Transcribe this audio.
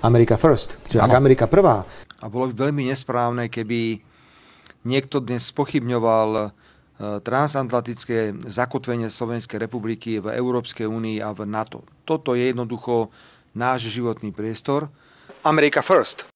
America first, čiže ak Amerika prvá. A bolo by veľmi nesprávne, keby niekto dnes spochybňoval e, transatlantické zakotvenie Slovenskej republiky v Európskej únii a v NATO. Toto je jednoducho náš životný priestor. America first.